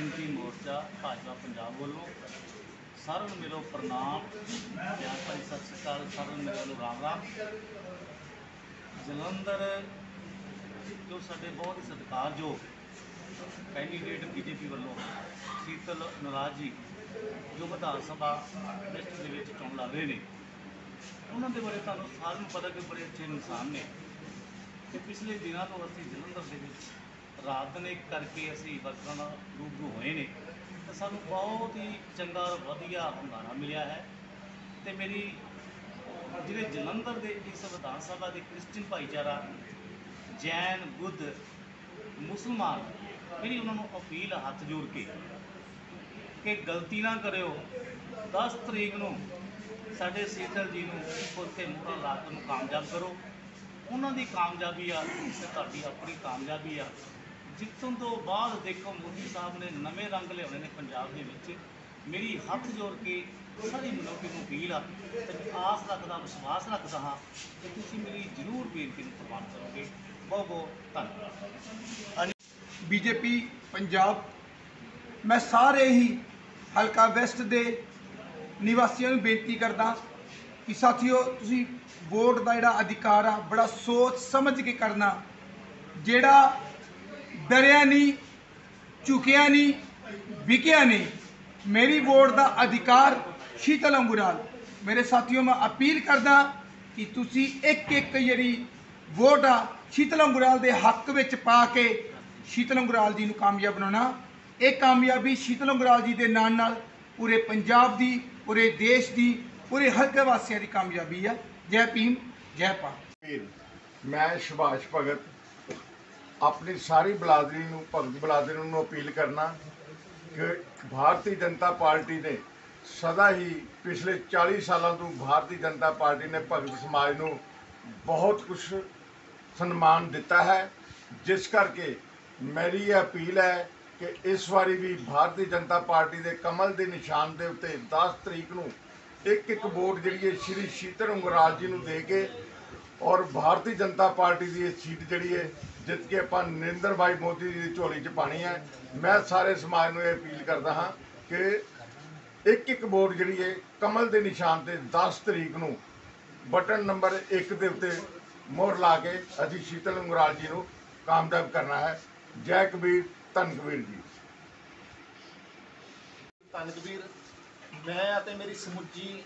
ਗਿਣਤੀ ਮੋਰਚਾ, ਭਾਜਪਾ ਪੰਜਾਬ ਵੱਲੋਂ ਸਾਰਿਆਂ ਨੂੰ ਮੇਰੋ ਪ੍ਰਣਾਮ ਪਿਆਰ ਭਰੀ ਸਤਿ ਸ਼੍ਰੀ ਅਕਾਲ ਸਾਰਿਆਂ ਨੂੰ ਮੇਰੇ ਰਾਮ ਰਾਮ। ਜਲੰਧਰ ਜੋ ਸਾਡੇ ਬਹੁਤ ਹੀ ਸਤਿਕਾਰਯੋਗ ਕੈਂਡੀਡੇਟ ਬੀਜੇਪੀ ਵੱਲੋਂ ਸ਼ੀਤਲ ਨਰਾਜ ਜੀ, ਜੋ ਵਿਧਾਨ ਸਭਾ ਲਿਸਟ ਦੇ ਵਿੱਚ ਚੋਣ ਲੜ ਰਹੇ ਨੇ, ਉਹਨਾਂ ਦੇ ਬਾਰੇ ਤੁਹਾਨੂੰ ਸਾਰਿਆਂ ਨੂੰ ਪਤਾ ਕਿ ਬੜੇ ਅੱਛੇ ਇਨਸਾਨ ਨੇ ਤੇ ਪਿਛਲੇ ਦਿਨਾਂ ਤੋਂ ਅਸੀਂ ਜਲੰਧਰ ਦੇ ਵਿੱਚ ਰਾਤ ਦਿਨ ਕਰਕੇ ਅਸੀਂ ਵਰਕਰਾਂ ਨਾਲ ਰੂਬਰੂ ਹੋਏ ਨੇ, ਤਾਂ ਸਾਨੂੰ ਬਹੁਤ ਹੀ ਚੰਗਾ ਔਰ ਵਧੀਆ ਹੁੰਗਾਰਾ ਮਿਲਿਆ ਹੈ। ਤੇ ਮੇਰੀ ਜਿਹੜੇ ਜਲੰਧਰ ਦੇ ਇਸ ਵਿਧਾਨ ਸਭਾ ਦੇ ਕ੍ਰਿਸਚੀਅਨ ਭਾਈਚਾਰਾ, ਜੈਨ, ਬੁੱਧ, ਮੁਸਲਮਾਨ, ਮੇਰੀ ਉਹਨਾਂ ਨੂੰ ਅਪੀਲ ਹੱਥ ਜੋੜ ਕੇ ਕਿ ਗਲਤੀ ਨਾ ਕਰਿਓ। 10 ਤਰੀਕ ਨੂੰ ਸਾਡੇ ਸੀਤਲ ਜੀ ਨੂੰ ਉੱਥੇ ਮੂਹਰੇ ਲਾ ਕੇ ਨੂੰ ਕਾਮਯਾਬ ਕਰੋ। ਉਹਨਾਂ ਦੀ ਕਾਮਯਾਬੀ ਆ ਤੇ ਤੁਹਾਡੀ ਆਪਣੀ ਕਾਮਯਾਬੀ ਆ। ਜਿੱਤਣ ਤੋਂ ਬਾਅਦ ਦੇਖੋ ਮੋਦੀ ਸਾਹਿਬ ਨੇ ਨਵੇਂ ਰੰਗ ਲਿਆਉਣੇ ਨੇ ਪੰਜਾਬ ਦੇ ਵਿੱਚ। ਮੇਰੀ ਹੱਥ ਜੋੜ ਕੇ ਸਾਰੀ ਮਨੁੱਖ ਨੂੰ ਅਪੀਲ ਆ ਤੇ ਆਸ ਰੱਖਦਾ, ਵਿਸ਼ਵਾਸ ਰੱਖਦਾ ਹਾਂ ਕਿ ਤੁਸੀਂ ਮੇਰੀ ਜ਼ਰੂਰ ਬੇਨਤੀ ਨੂੰ ਪ੍ਰਵਾਨ ਕਰੋਗੇ। ਬਹੁਤ ਬਹੁਤ ਧੰਨਵਾਦ। ਬੀਜੇਪੀ, ਪੰਜਾਬ, ਮੈਂ ਸਾਰੇ ਹੀ ਹਲਕਾ ਵੈਸਟ ਦੇ ਨਿਵਾਸੀਆਂ ਨੂੰ ਬੇਨਤੀ ਕਰਦਾ ਕਿ ਸਾਥੀਓ, ਤੁਸੀਂ ਵੋਟ ਦਾ ਜਿਹੜਾ ਅਧਿਕਾਰ ਆ, ਬੜਾ ਸੋਚ ਸਮਝ ਕੇ ਕਰਨਾ। ਜਿਹੜਾ ਡਰਿਆ ਨਹੀਂ, ਝੁਕਿਆ ਨਹੀਂ, ਵਿਕਿਆ ਨਹੀਂ। ਮੇਰੀ ਵੋਟ ਦਾ ਅਧਿਕਾਰ ਸ਼ੀਤਲ ਅੰਗੁਰਾਲ। ਮੇਰੇ ਸਾਥੀਓ, ਮੈਂ ਅਪੀਲ ਕਰਦਾ ਕਿ ਤੁਸੀਂ ਇੱਕ ਇੱਕ ਜਿਹੜੀ ਵੋਟ ਆ ਸ਼ੀਤਲ ਅੰਗੁਰਾਲ ਦੇ ਹੱਕ ਵਿੱਚ ਪਾ ਕੇ ਸ਼ੀਤਲ ਅੰਗੁਰਾਲ ਜੀ ਨੂੰ ਕਾਮਯਾਬ ਬਣਾਉਣਾ। ਇਹ ਕਾਮਯਾਬੀ ਸ਼ੀਤਲ ਅੰਗੁਰਾਲ ਜੀ ਦੇ ਨਾਲ ਨਾਲ ਪੂਰੇ ਪੰਜਾਬ ਦੀ, ਪੂਰੇ ਦੇਸ਼ ਦੀ, ਪੂਰੇ ਹਲਕੇ ਵਾਸੀਆਂ ਦੀ ਕਾਮਯਾਬੀ ਆ। ਜੈ ਭੀਮ, ਜੈ ਭਾਰਤ। ਮੈਂ ਸੁਭਾਸ਼ ਭਗਤ ਆਪਣੀ ਸਾਰੀ ਬਲਾਦਰੀ ਨੂੰ, ਭਗਤ ਬਲਾਦਰੀ ਨੂੰ ਅਪੀਲ ਕਰਨਾ ਕਿ ਭਾਰਤੀ ਜਨਤਾ ਪਾਰਟੀ ਨੇ ਸਦਾ ਹੀ ਪਿਛਲੇ 40 ਸਾਲਾਂ ਤੋਂ ਭਾਰਤੀ ਜਨਤਾ ਪਾਰਟੀ ਨੇ ਭਗਤ ਸਮਾਜ ਨੂੰ ਬਹੁਤ ਕੁਝ ਸਨਮਾਨ ਦਿੱਤਾ ਹੈ, ਜਿਸ ਕਰਕੇ ਮੇਰੀ ਇਹ ਅਪੀਲ ਹੈ ਕਿ ਇਸ ਵਾਰੀ ਵੀ ਭਾਰਤੀ ਜਨਤਾ ਪਾਰਟੀ ਦੇ ਕਮਲ ਦੇ ਨਿਸ਼ਾਨ ਦੇ ਉੱਤੇ 10 ਤਰੀਕ ਨੂੰ ਇੱਕ ਇੱਕ ਵੋਟ ਜਿਹੜੀ ਹੈ ਸ਼੍ਰੀ ਸ਼ੀਤਲ ਉਂਗਰਾਲ ਜੀ ਨੂੰ ਦੇ ਕੇ ਔਰ ਭਾਰਤੀ ਜਨਤਾ ਪਾਰਟੀ ਦੀ ਇਹ ਸੀਟ ਜਿਹੜੀ ਹੈ ਜਿੱਤ ਕੇ ਆਪਾਂ ਨਰਿੰਦਰ ਭਾਈ ਮੋਦੀ ਜੀ ਦੀ ਝੋਲੀ 'ਚ ਪਾਣੀ ਹੈ। ਮੈਂ ਸਾਰੇ ਸਮਾਜ ਨੂੰ ਇਹ ਅਪੀਲ ਕਰਦਾ ਹਾਂ ਕਿ ਇੱਕ ਇੱਕ ਵੋਟ ਜਿਹੜੀ ਹੈ, ਕਮਲ ਦੇ ਨਿਸ਼ਾਨ ਤੇ 10 ਤਰੀਕ ਨੂੰ ਬਟਨ ਨੰਬਰ 1 ਦੇ ਉੱਤੇ ਮੋਹਰ ਲਾ ਕੇ ਅਸੀਂ ਸ਼ੀਤਲ ਅੰਗਰਾਲ ਜੀ ਨੂੰ ਕਾਮਯਾਬ ਕਰਨਾ ਹੈ। ਜੈ ਕਬੀਰ, ਧੰਨ ਕਬੀਰ ਜੀ। ਧੰਨ ਕਬੀਰ, ਮੈਂ ਅਤੇ ਮੇਰੀ ਸਮੁੱਚੀ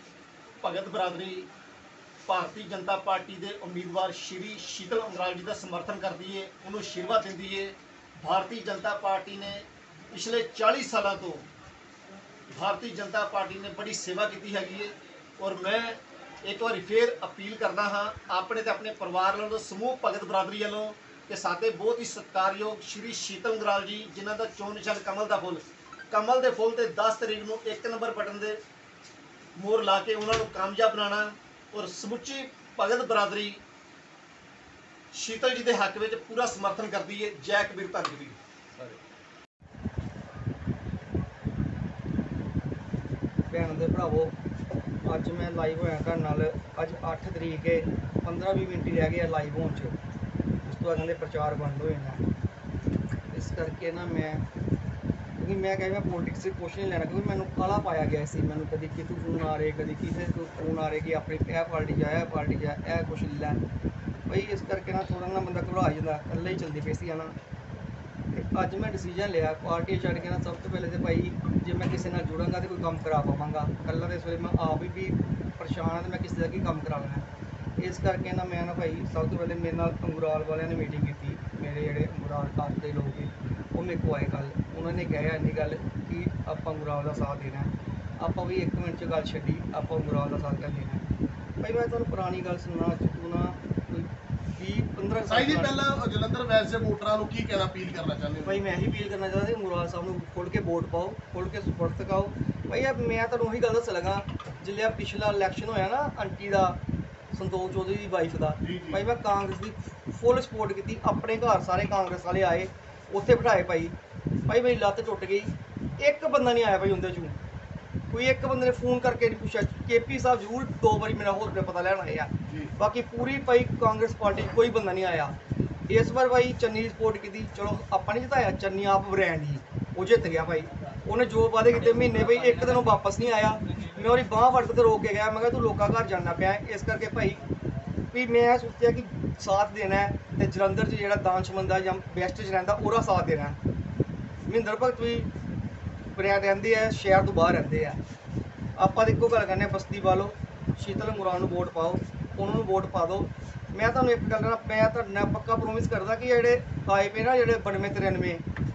ਭਗਤ ਬਰਾਦਰੀ ਭਾਰਤੀ ਜਨਤਾ ਪਾਰਟੀ ਦੇ ਉਮੀਦਵਾਰ ਸ਼੍ਰੀ ਸ਼ੀਤਲ ਅੰਗਰਾਲ ਜੀ ਦਾ ਸਮਰਥਨ ਕਰਦੀ ਏ, ਉਹਨੂੰ ਆਸ਼ੀਰਵਾਦ ਦਿੰਦੀ ਏ। ਭਾਰਤੀ ਜਨਤਾ ਪਾਰਟੀ ਨੇ ਪਿਛਲੇ 40 ਸਾਲਾਂ ਤੋਂ ਭਾਰਤੀ ਜਨਤਾ ਪਾਰਟੀ ਨੇ ਬੜੀ ਸੇਵਾ ਕੀਤੀ ਹੈਗੀ ਏ ਔਰ ਮੈਂ ਇੱਕ ਵਾਰੀ ਫੇਰ ਅਪੀਲ ਕਰਦਾ ਹਾਂ, ਆਪਣੇ ਤੇ ਆਪਣੇ ਪਰਿਵਾਰ ਵੱਲੋਂ, ਸਮੂਹ ਭਗਤ ਬਰਾਦਰੀ ਵੱਲੋਂ ਕਿ ਸਾਡੇ ਬਹੁਤ ਹੀ ਸਤਿਕਾਰਯੋਗ ਸ਼੍ਰੀ ਸ਼ੀਤਲ ਅੰਗਰਾਲ ਜੀ, ਜਿਨ੍ਹਾਂ ਦਾ ਚੋਣ ਨਿਸ਼ਾਨ ਕਮਲ ਦਾ ਫੁੱਲ। ਕਮਲ ਦੇ ਫੁੱਲ ਤੇ 10 ਤਰੀਕ ਨੂੰ ਇੱਕ ਨੰਬਰ ਬਟਨ ਦੇ ਮੋਹਰ ਲਾ ਕੇ ਉਹਨਾਂ ਨੂੰ ਕਾਮਯਾਬ ਬਣਾਉਣਾ ਔਰ ਸਮੁੱਚੀ ਭਗਤ ਬਰਾਦਰੀ ਸ਼ੀਤਲ ਜੀ ਦੇ ਹੱਕ ਵਿੱਚ ਪੂਰਾ ਸਮਰਥਨ ਕਰਦੀ ਹੈ, ਜੈ ਕਬੀਰ ਧੰਨ ਕਬੀਰ ਭੈਣ ਦੇ ਭਰਾਵੋ, ਅੱਜ ਮੈਂ ਲਾਈਵ ਹੋਇਆ ਤੁਹਾਡੇ ਨਾਲ, ਅੱਜ 8 ਤਰੀਕ ਹੈ 15-20 ਮਿੰਟ ਹੀ ਰਹਿ ਗਏ ਆ ਲਾਈਵ ਹੋਣ 'ਚ। ਉਸ ਤੋਂ ਬਾਅਦ ਕਹਿੰਦੇ ਪ੍ਰਚਾਰ ਬੰਦ ਹੋ ਜਾਣਾ ਇਸ ਕਰਕੇ ਨਾ ਮੈਂ ਕਿਉਂਕਿ ਮੈਂ ਕਹਿੰਦਾ ਮੈਂ ਪੋਲਿਟਿਕਸ से ਕੁਛ ਨਹੀਂ ਲੈਣਾ, ਕਿਉਂਕਿ ਮੈਨੂੰ ਕਾਲਾ ਪਾਇਆ ਗਿਆ ਸੀ, ਮੈਨੂੰ ਕਦੀ ਕਿਤੋਂ ਫੋਨ ਆ ਰਹੇ, ਕਦੀ ਕਿਸੇ ਤੋਂ ਫੋਨ ਆ ਰਹੇ ਕਿ ਆਪਣੀ ਇਹ ਪਾਰਟੀ ਜਾ ਇਹ ਪਾਰਟੀ ਜਾ ਇਹ ਕੁਛ ਲੈ ਬਈ ਇਸ ਕਰਕੇ ਨਾ ਥੋੜਾ ਨਾ ਬੰਦਾ ਘਬਰਾ ਜਾਂਦਾ, ਇਕੱਲੇ ਹੀ ਚੱਲਦੀ ਪਈ ਸੀ ਆ ਨਾ ਤੇ ਅੱਜ ਮੈਂ ਡਿਸੀਜਨ ਲਿਆ ਪਾਰਟੀ ਛੱਡ ਕੇ ਨਾ ਸਭ ਤੋਂ ਪਹਿਲੇ ਤੇ ਭਾਈ ਜੇ ਮੈਂ ਕਿਸੇ ਨਾਲ ਜੁੜਾਂਗਾ ਤੇ ਕੋਈ ਕੰਮ ਕਰਾ ਪਾਵਾਂਗਾ। ਇਕੱਲਾ ਤੇ ਇਸ ਵੇਲੇ ਮੈਂ ਆਪ ਹੀ ਵੀ ਪਰੇਸ਼ਾਨ ਹਾਂ ਤੇ ਮੈਂ ਕਿਸੇ ਦਾ ਕੀ ਕੰਮ ਕਰਾ ਲੈਣਾ। ਇਸ ਕਰਕੇ ਨਾ ਮੈਂ ਨਾ ਭਾਈ ਸਭ ਤੋਂ ਪਹਿਲੇ ਮੇਰੇ ਨਾਲ ਅੰਗੁਰਾਲ ਵਾਲਿਆਂ ਨੇ ਮੀਟਿੰਗ ਕੀਤੀ, ਮੇਰੇ ਜਿਹੜੇ ਅੰਗੁਰਾਲ ਕਾਸਟ ਦੇ ਲੋਕ ਸੀ ਉਹ ਮੇਰੇ ਕੋਲ ਆਏ ਕੱਲ ਉਹਨਾਂ ਨੇ ਕਿਹਾ ਇੰਨੀ ਗੱਲ ਕਿ ਆਪਾਂ ਅੰਗੁਰਾਲ ਦਾ ਸਾਥ ਦੇਣਾ। ਆਪਾਂ ਵੀ 1 ਮਿੰਟ ਚ ਗੱਲ ਛੱਡੀ ਆਪਾਂ ਅੰਗੁਰਾਲ ਦਾ ਸਾਥ ਕਰ ਦੇਣਾ। ਭਾਈ ਮੈਂ ਤੁਹਾਨੂੰ ਪੁਰਾਣੀ ਗੱਲ ਸੁਣਾ ਅੱਜ ਤੋਂ ਨਾ ਕੋਈ 20 15 ਸਾਈ ਜੀ ਪਹਿਲਾਂ ਜਲੰਧਰ ਵੈਸਟ ਦੇ ਵੋਟਰਾਂ ਨੂੰ ਕੀ ਕਹਿਣਾ ਅਪੀਲ ਕਰਨਾ ਚਾਹੁੰਦੇ ਹੋ ਭਾਈ ਮੈਂ ਇਹੀ ਅਪੀਲ ਕਰਨਾ ਚਾਹੁੰਦਾ ਕਿ ਮੁਰਾਦ ਸਾਹਿਬ ਨੂੰ ਖੋਲ ਕੇ ਵੋਟ ਪਾਓ ਖੋਲ ਕੇ ਸਪੋਰਟ ਦਿਖਾਓ ਭਾਈ ਇਹ ਮੈਂ ਤੁਹਾਨੂੰ ਉਹੀ ਗੱਲ ਦੱਸ ਲਗਾ ਜਿੱਲੇ ਪਿਛਲਾ ਇਲੈਕਸ਼ਨ ਹੋਇਆ ਨਾ ਆਂਟੀ ਦਾ ਸੰਤੋਖ ਚੌਧਰੀ ਦੀ ਵਾਈਫ ਦਾ। ਭਾਈ ਮੈਂ ਕਾਂਗਰਸ ਦੀ ਫੁੱਲ ਸਪੋਰਟ ਕੀਤੀ ਆਪਣੇ ਘਰ ਸਾਰੇ ਕਾਂਗਰਸ ਵਾਲੇ ਆਏ ਉੱਥੇ ਬਿਠਾਏ ਭਾਈ। ਭਾਈ ਮੇਰੀ ਲੱਤ ਟੁੱਟ ਗਈ। ਇੱਕ ਬੰਦਾ ਨਹੀਂ ਆਇਆ ਭਾਈ ਉਹਦੇ ਚੋਂ। ਕੋਈ ਇੱਕ ਬੰਦੇ ਨੇ ਫੋਨ ਕਰਕੇ ਨਹੀਂ ਪੁੱਛਿਆ। ਕੇਪੀ ਸਾਹਿਬ ਜ਼ਰੂਰ ਦੋ ਵਾਰੀ ਮੇਰਾ ਹੋਰ ਪਤਾ ਲੈਣ ਆਏ ਆ। ਬਾਕੀ ਪੂਰੀ ਭਾਈ ਕਾਂਗਰਸ ਪਾਰਟੀ ਕੋਈ ਬੰਦਾ ਨਹੀਂ ਆਇਆ। ਇਸ ਵਾਰ ਭਾਈ ਚੰਨੀ ਦੀ ਸਪੋਰਟ ਕੀਤੀ। ਚਲੋ ਆਪਾਂ ਨਹੀਂ ਜਿਤਾਇਆ। ਚੰਨੀ ਆਪ ਬ੍ਰਾਂਡ ਹੀ ਉਹ ਜਿੱਤ ਗਿਆ ਭਾਈ। ਉਹਨੇ ਜੋ ਵਾਅਦੇ ਕੀਤੇ ਮਹੀਨੇ ਭਾਈ ਇੱਕ ਦਿਨ ਉਹ ਵਾਪਸ ਨਹੀਂ ਆਇਆ। ਮੈਂ ਉਹਦੀ ਬਾਹ ਫੜ ਕੇ ਰੋਕ ਕੇ ਗਿਆ। ਮੈਂ ਕਿਹਾ ਤੂੰ ਲੋਕਾਂ ਘਰ ਜਾਣਾ ਪਿਆ। ਇਸ ਕਰਕੇ ਭਾਈ ਵੀ ਮੈਂ ਸੋਚਿਆ ਕਿ ਸਾਥ ਦੇਣਾ ਹੈ ਤੇ ਜਲੰਧਰ 'ਚ ਜਿਹੜਾ ਦਾਨਸ਼ਮੰਦਾ ਜਾਂ ਬੈਸਟ 'ਚ ਰਹਿੰਦਾ, ਉਹਦਾ ਸਾਥ ਦੇਣਾ ਹੈ। ਮਹਿੰਦਰ ਭਗਤ ਵੀ ਪਰਿਆ ਰਹਿੰਦੇ ਆ, ਸ਼ਹਿਰ ਤੋਂ ਬਾਹਰ ਰਹਿੰਦੇ ਆ। ਆਪਾਂ ਤਾਂ ਇੱਕੋ ਗੱਲ ਕਹਿੰਦੇ ਹਾਂ ਬਸਤੀ ਵਾਲੋ। ਸ਼ੀਤਲ ਮੁਰਾਨ ਨੂੰ ਵੋਟ ਪਾਓ, ਉਹਨਾਂ ਨੂੰ ਵੋਟ ਪਾ ਦਿਓ। ਮੈਂ ਤੁਹਾਨੂੰ ਇੱਕ ਗੱਲ ਨਾ ਮੈਂ ਤੁਹਾਡੇ ਨਾਲ ਪੱਕਾ ਪ੍ਰੋਮਿਸ ਕਰਦਾ ਕਿ ਜਿਹੜੇ ਆਏ ਪਏ ਨਾ ਜਿਹੜੇ 92 93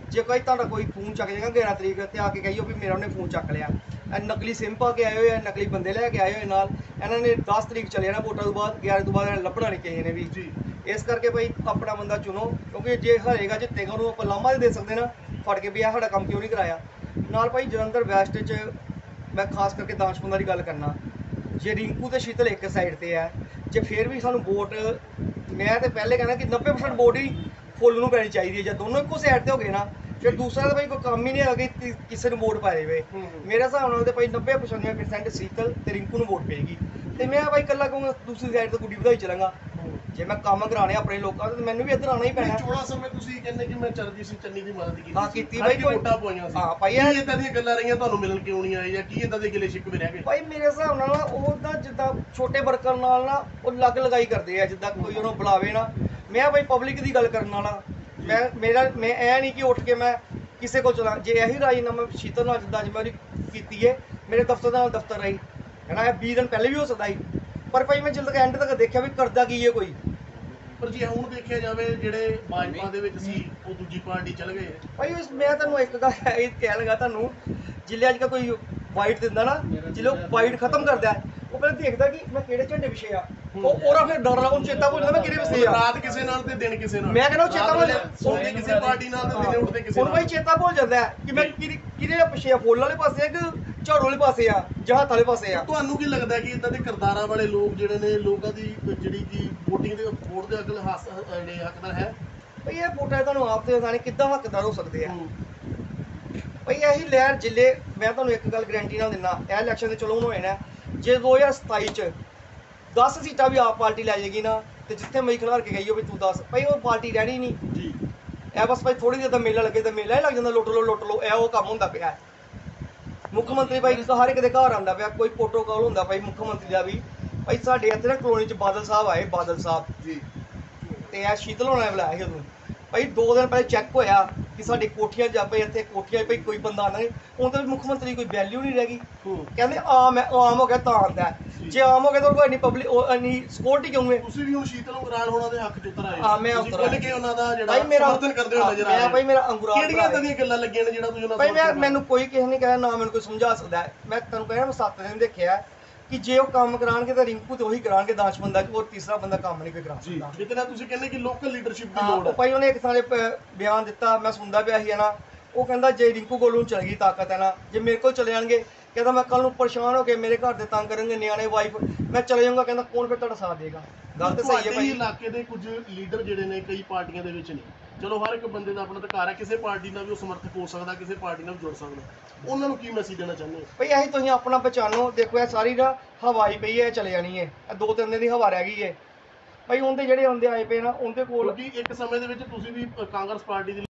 ਜੇ ਕੋਈ ਤੁਹਾਡਾ ਕੋਈ ਫੋਨ ਚੱਕ ਜਾਏਗਾ 11 ਤਰੀਕ ਤੇ ਆ ਕੇ ਕਹੀਓ ਵੀ ਮੇਰਾ ਉਹਨੇ ਫੋਨ ਚੱਕ ਲਿਆ। ਇਹ ਨਕਲੀ ਸਿਮ ਪਾ ਕੇ ਆਏ ਹੋਏ ਆ ਨਕਲੀ ਬੰਦੇ ਲੈ ਕੇ ਆਏ ਹੋਏ ਨਾਲ ਇਹਨਾਂ ਨੇ 10 ਤਰੀਕ ਚਲੇ ਜਾਣਾ ਵੋਟਾਂ ਤੋਂ ਬਾਅਦ 11 ਤੋਂ ਬਾਅਦ ਇਹਨਾਂ ਲੱਭਣਾ ਨਹੀਂ ਕਿਸੇ ਨੇ ਵੀ। ਜੀ। ਇਸ ਕਰਕੇ ਭਾਈ ਆਪਣਾ ਬੰਦਾ ਚੁਣੋ ਕਿਉਂਕਿ ਜੇ ਹਰੇਗਾ ਜਿੱਤੇਗਾ ਉਹਨੂੰ ਆਪਾਂ ਲਾਮਾ ਦੇ ਸਕਦੇ ਨਾ ਫੜ ਕੇ ਵੀ ਆ ਸਾਡਾ ਕੰਮ ਕਿਉਂ ਨਹੀਂ ਕਰਾਇਆ। ਨਾਲ ਭਾਈ ਜਲੰਧਰ ਵੈਸਟ 'ਚ ਮੈਂ ਖਾਸ ਕਰਕੇ ਦਾਨਸ਼ਮੰਦਾ ਦੀ ਗੱਲ ਕਰਨਾ। ਜੇ ਰਿੰਕੂ ਤੇ ਸ਼ੀਤਲ ਇੱਕ ਸਾਈਡ ਤੇ ਹੈ ਜੇ ਫੇਰ ਵੀ ਸਾਨੂੰ ਵੋਟ ਮੈਂ ਤੇ ਪਹਿਲੇ ਕਹਿੰਦਾ ਕਿ 90% ਵੋਟ ਹੀ ਫੁੱਲ ਨੂੰ ਪੈਣੀ ਚਾਹੀਦੀ ਹੈ। ਜੇ ਦੋਨੋਂ ਇੱਕੋ ਸਾਈਡ ਤੇ ਹੋ ਗਏ ਨਾ ਫਿਰ ਦੂਸਰਾ ਤਾਂ ਭਾਈ ਕੋਈ ਕੰਮ ਹੀ ਨਹੀਂ ਹੈਗਾ ਕਿ ਕਿਸੇ ਨੂੰ ਵੋਟ ਪਾਏ ਵੇ। ਮੇਰੇ ਹਿਸਾਬ ਨਾਲ ਤੇ ਭਾਈ 90% ਸ਼ੀਤਲ ਤੇ ਰਿੰਕੂ ਨੂੰ ਵੋਟ ਪਏਗੀ। ਤੇ ਮੈਂ ਭਾਈ ਇਕੱਲਾ ਕਹੂੰਗਾ ਦੂਸਰੀ ਸਾਈਡ ਤੇ ਗੁੱਡੀ ਵਧਾਈ ਚਲਾਂਗਾ। ਜੇ ਮੈਂ ਕੰਮ ਕਰਾਣੇ ਆਪਣੇ ਲੋਕਾਂ ਦੇ ਤੇ ਮੈਨੂੰ ਵੀ ਇੱਧਰ ਆਉਣਾ ਹੀ ਪੈਣਾ। ਚੋੜਾ ਸਮੇਂ ਤੁਸੀਂ ਕਹਿੰਦੇ ਕਿ ਮੈਂ ਚਰਨਜੀਤ ਸਿੰਘ ਚੰਨੀ ਦੀ ਮਦਦ ਕੀਤੀ ਹਾਂ। ਕੀਤੀ ਬਾਈ, ਕੋਈ- ਵੋਟਾਂ ਪਵਾਈਆਂ ਸੀ। ਹਾਂ, ਭਾਈ, ਇਹ- ਇਦਾਂ ਦੀਆਂ ਗੱਲਾਂ ਰਹੀਆਂ? ਤੁਹਾਨੂੰ ਮਿਲਣ ਕਿਉਂ ਨਹੀਂ ਆਏ ਜਾਂ ਕੀ ਇਦਾਂ ਦੇ ਗਿਲੇ ਸ਼ਿਕਵੇ ਰਹਿ ਗਏ? ਭਾਈ ਮੇਰੇ ਹਿਸਾਬ ਨਾਲ ਨਾ ਉਹ ਤਾਂ ਜਿੱਦਾਂ ਛੋਟੇ ਵਰਕਰ ਨਾਲ ਨਾ ਉਹ ਲੱਗ ਲਗਾਈ ਕਰਦੇ ਆ ਜਿੱਦਾਂ ਕੋਈ ਉਹਨੂੰ ਬੁਲਾਵੇ ਨਾ। ਮੈਂ ਭਾਈ ਪਬਲਿਕ ਦੀ ਗੱਲ ਕਰਨ ਵਾਲਾ। ਮੈਂ ਮੇਰਾ ਮੈਂ ਐ ਨਹੀਂ ਕਿ ਉੱਠ ਕੇ ਮੈਂ ਕਿਸੇ ਕੋਲ ਚਲਾ। ਜੇ ਇਹੀ ਰਾਜੀਨਾਮਾ ਸ਼ੀਤਲ ਨਾਲ ਜਿੱਦਾਂ ਉਹਦੀ ਕੀਤੀ ਏ ਮੇਰੇ ਦਫ਼ਤਰ ਦਾ ਨਾਲ ਦਫ਼ਤਰ ਰਹੀ। ਹੈਨਾ ਇਹ 20 ਦਿਨ ਪਹਿਲੇ ਵੀ ਹੋ ਸਕਦਾ ਸੀ। ਪਰ ਭਾਈ ਮੈਂ ਜਦੋਂ ਐਂਡ ਤੱਕ ਦੇਖਿਆ ਵੀ ਕਰਦਾ ਕੀ ਏ ਕੋਈ। ਪਰ ਜੇ ਹੁਣ ਦੇਖਿਆ ਜਾਵੇ ਜਿਹੜੇ ਭਾਜਪਾ ਦੇ ਵਿੱਚ ਸੀ ਉਹ ਦੂਜੀ ਪਾਰਟੀ ਚਲ ਗਏ। ਭਾਈ ਉਸ ਮੈਂ ਤੁਹਾਨੂੰ ਇੱਕ ਗੱਲ ਇਹ ਕਹਿ ਲਗਾ ਤੁਹਾਨੂੰ ਜਿੱਲੇ ਅੱਜ ਕੱਲ੍ਹ ਕੋਈ ਵਾਈਟ ਦਿੰਦਾ ਨਾ ਜਿੱਲੇ ਵਾਈਟ ਖਤਮ ਕਰਦਾ ਹੈ, ਉਹ ਪਹਿਲਾਂ ਦੇਖਦਾ ਕਿ ਮੈਂ ਕਿਹੜੇ ਝੰਡੇ ਪਿਛੇ ਆ। ਉਹ ਉਹਦਾ ਫਿਰ ਡਰ ਲਾ ਉਹਨੂੰ ਚੇਤਾ ਭੁੱਲ ਜਾਂਦਾ ਮੈਂ ਕਿਹੜੇ ਪਿਛੇ ਆ। ਰਾਤ ਕਿਸੇ ਨਾਲ ਤੇ ਦਿਨ ਕਿਸੇ ਨਾਲ। ਮੈਂ ਕਹਿੰਦਾ ਉਹ ਚੇਤਾ ਭੁੱਲ ਸੌਂਦੇ ਕਿਸੇ ਪਾਰਟੀ ਨਾਲ ਤੇ ਦਿਨੇ ਉੱਠਦੇ ਕਿਸੇ ਹੁਣ ਭਾਈ ਨਾਲ। ਚੇਤਾ ਭੁੱਲ ਜਾਂਦਾ ਹੈ ਕਿ ਮੈਂ ਕਿਹਦੇ ਕਿਹਦੇ ਪਿਛੇ ਆ ਫੁੱਲ ਵਾਲੇ ਪਾਸੇ ਆ ਕਿ ਝਾੜੂ ਵਾਲੇ ਪਾਸੇ ਆ ਜਾਂ ਹੱਥ ਵਾਲੇ ਪਾਸੇ ਆ। ਤੁਹਾਨੂੰ ਕੀ ਲੱਗਦਾ ਕਿ ਇਦਾਂ ਦੇ ਕਰਦਾਰਾਂ ਵਾਲੇ ਲੋਕ ਜਿਹੜੇ ਨੇ ਲੋਕਾਂ ਦੀ ਜਿਹੜੀ ਕਿ VOTING ਦੇ ਵੋਟ ਦੇ ਅਗਲ ਹਾਸ ਨੇ ਹੱਕਦਾਰ ਹੈ? ਭਈ ਇਹ ਵੋਟਾਂ ਤੁਹਾਨੂੰ ਆਪ ਤੇ ਨਹੀਂ ਕਿੱਦਾਂ ਹੱਕਦਾਰ ਹੋ ਸਕਦੇ ਆ? ਭਈ ਇਹੀ ਲਹਿਰ ਜਿੱਲੇ ਮੈਂ ਤੁਹਾਨੂੰ ਇੱਕ ਗੱਲ ਗਾਰੰਟੀ ਨਾਲ ਦਿੰਦਾ ਇਹ ਇਲੈਕਸ਼ਨ ਤੇ ਚਲੋ ਹੁਣ ਹੋਏ ਨਾ ਜੇ 2027 ਚ 10 ਸੀਟਾਂ ਵੀ ਆਪ ਪਾਰਟੀ ਲੈ ਜਾਏਗੀ ਨਾ ਤੇ ਜਿੱਥੇ ਮੈਂ ਖਿਲਾਰ ਕੇ ਗਈ ਹੋ ਵੀ ਤੂੰ 10 ਭਈ ਉਹ ਪਾਰਟੀ ਰਹਿਣੀ ਨਹੀਂ। ਜੀ। ਇਹ ਬਸ ਭਾਈ ਥੋੜੀ ਦੇਰ ਦਾ ਮੇਲਾ ਲੱਗੇ ਤਾਂ ਮੇਲਾ ਹੀ ਲੱਗ ਜਾਂਦਾ ਲੁੱਟ ਲੋ ਲੁੱਟ ਲੋ ਇਹ ਉਹ ਕੰਮ ਹੁੰਦਾ ਪਿਆ। ਮੁੱਖ ਮੰਤਰੀ ਭਾਈ ਹਰ ਇੱਕ ਦੇ ਘਰ ਆਉਂਦਾ ਪਿਆ ਕੋਈ ਪ੍ਰੋਟੋਕਾਲ ਹੁੰਦਾ ਭਾਈ ਮੁੱਖ ਮੰਤਰੀ ਦਾ ਵੀ। ਭਾਈ ਸਾਡੇ ਇੱਥੇ ਨਾ ਕਲੋਨੀ ਚ ਬਾਦਲ ਸਾਹਿਬ ਆਏ ਬਾਦਲ ਸਾਹਿਬ। ਜੀ। ਤੇ ਆ ਸ਼ੀਤਲ ਹੋਣਾ ਨੇ ਬੁਲਾਇਆ ਸੀ ਉਹਨੂੰ। ਭਾਈ ਦੋ ਦਿਨ ਪਹਿਲੇ ਚੈੱਕ ਹੋਇਆ ਕਿ ਸਾਡੀ ਕੋਠੀਆਂ ਜਾ ਪਈ ਇੱਥੇ ਕੋਠੀਆਂ ਭਾਈ ਕੋਈ ਬੰਦਾ ਹੁਣ ਤਾਂ ਮੁੱਖ ਮੰਤਰੀ ਕੋਈ ਵੈਲਿਊ ਨਹੀਂ ਰਹਿ ਗਈ। ਕਹਿੰਦੇ ਆਮ ਹੈ ਆਮ ਹੋ ਗਿਆ ਤਾਂ ਆਉਂਦਾ ਹੈ। ਜੇ। ਆਮ ਹੋ ਗਿਆ ਤਾਂ ਕੋਈ ਨਹੀਂ ਪਬਲਿਕ ਨਹੀਂ ਸਿਕਿਉਰਿਟੀ ਕਿਉਂ ਹੈ? ਤੁਸੀਂ ਵੀ ਹੁਣ ਸ਼ੀਤਲ ਉਗਰਾਲ ਹੋਣਾ ਦੇ ਹੱਕ ਚ ਉਤਰ ਆਏ ਹਾਂ, ਮੈਂ ਉਤਰ ਆਇਆ। ਕੇ ਉਹਨਾਂ ਦਾ ਜਿਹੜਾ ਭਾਈ ਮੇਰਾ ਸਮਰਥਨ ਕਰਦੇ ਹੋ ਨਜ਼ਰ ਆ ਰਹੇ ਭਾਈ ਮੇਰਾ ਅੰਗੂਰਾ ਕਿਹੜੀਆਂ ਦੀਆਂ ਗੱਲਾਂ ਲੱਗੀਆਂ ਨੇ ਜਿਹੜਾ ਤੁਸੀਂ ਉਹਨਾਂ ਭਾਈ ਮੈਂ ਮੈਨੂੰ ਕੋਈ ਕਿਸੇ ਨੇ ਕਹਿਆ ਨਾ ਮੈਨੂੰ ਕੋਈ ਸਮਝਾ ਸਕਦਾ। ਮੈਂ ਤੁਹਾਨੂੰ ਕਹਿਆ ਮੈਂ ਸੱਤ ਦਿਨ ਦੇਖਿਆ ਕਿ ਜੇ ਉਹ ਕੰਮ ਕਰਾਣਗੇ ਤਾਂ ਰਿੰਕੂ ਤੇ ਉਹੀ ਕਰਾਣਗੇ ਦਾਸ਼ ਬੰਦਾ ਹੋਰ ਤੀਸਰਾ ਬੰਦਾ ਕੰਮ ਨਹੀਂ ਕੋਈ ਕਰਾ ਜੀ ਸਕਦਾ। ਜਿਤਨਾ ਤੁਸੀਂ ਕਹਿੰਦੇ ਕਿ ਲੋਕਲ ਲੀਡਰਸ਼ਿਪ ਦੀ ਲੋੜ ਹੈ। ਭਾਈ ਉਹਨੇ ਇੱਕ ਥਾਂ ਤੇ ਪ- ਬਿਆਨ ਦਿੱਤਾ ਮੈਂ ਸੁਣਦਾ ਪਿਆ ਸੀ ਨਾ ਉਹ ਕਹਿੰਦਾ ਜੇ ਰਿੰਕੂ ਕੋਲੋਂ ਚਲ ਗਈ ਤਾਕਤ ਹੈ ਨਾ ਜੇ ਮੇਰੇ ਕੋਲ ਚਲੇ ਜਾਣਗੇ ਕਹਿੰਦਾ ਮੈਂ ਕੱਲ ਨੂੰ ਪਰੇਸ਼ਾਨ ਹੋ ਕੇ ਮੇਰੇ ਘਰ ਦੇ ਤੰਗ ਕਰਨਗੇ ਨਿਆਣੇ ਵਾਈਫ ਮੈਂ ਚਲੇ ਜਾਊਂਗਾ ਕਹਿੰਦਾ ਕੌਣ ਫਿਰ ਤੁਹਾਡਾ ਸਾਥ ਦੇਗਾ? ਗੱਲ ਤਾਂ ਸਹੀ ਹੈ ਭਾਈ। ਇਲਾਕੇ ਦੇ ਕੁਝ ਲੀਡਰ ਜਿਹੜੇ ਨੇ ਕਈ ਪਾਰਟੀਆਂ ਦੇ ਵਿੱਚ ਨੇ। ਚਲੋ ਹਰ ਇੱਕ ਬੰਦੇ ਦਾ ਆਪਣਾ ਅਧਿਕਾਰ ਹੈ ਕਿਸੇ ਪਾਰਟੀ ਨਾਲ ਵੀ ਉਹ ਸਮਰਥਕ ਹੋ ਸਕਦਾ ਕਿਸੇ ਪਾਰਟੀ ਨਾਲ ਵੀ ਜੁੜ ਸਕਦਾ। ਉਹਨਾਂ ਨੂੰ ਕੀ ਮੈਸੇਜ ਦੇਣਾ ਚਾਹੁੰਦੇ ਹੋ? ਭਈ ਇਹੀ ਤੁਸੀਂ ਆਪਣਾ ਪਛਾਣੋ ਦੇਖੋ ਇਹ ਸਾਰੀ ਨਾ ਹਵਾਈ ਪਈ ਹੈ ਚਲੇ ਜਾਣੀ ਹੈ। ਇਹ ਦੋ ਤਿੰਨ ਦਿਨ ਦੀ ਹਵਾ ਰਹਿ ਗਈ ਹੈ। ਭਈ ਉਹਦੇ ਜਿਹੜੇ ਹੁੰਦੇ ਆਏ ਪਏ ਨਾ ਉਹਦੇ ਕੋਲ ਕਿਉਂਕਿ ਇੱਕ ਸਮੇਂ ਦੇ ਵਿੱਚ ਤੁਸੀਂ ਵੀ ਕਾਂਗਰਸ ਪਾਰਟੀ ਦੀ